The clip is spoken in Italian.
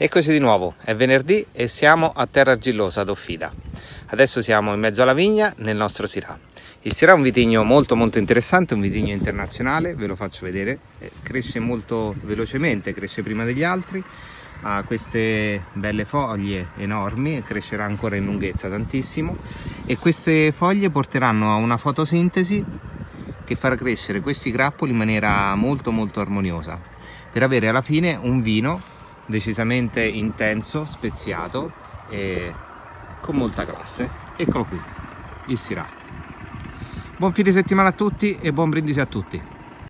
Eccoci di nuovo, è venerdì e siamo a Terra Argillosa ad Offida. Adesso siamo in mezzo alla vigna nel nostro Syrah. Il Syrah è un vitigno molto molto interessante, un vitigno internazionale, ve lo faccio vedere, eh, cresce molto velocemente, cresce prima degli altri, ha queste belle foglie enormi crescerà ancora in lunghezza tantissimo e queste foglie porteranno a una fotosintesi che farà crescere questi grappoli in maniera molto molto armoniosa per avere alla fine un vino decisamente intenso, speziato e con molta classe. Eccolo qui, il Syrah. Buon fine settimana a tutti e buon brindisi a tutti.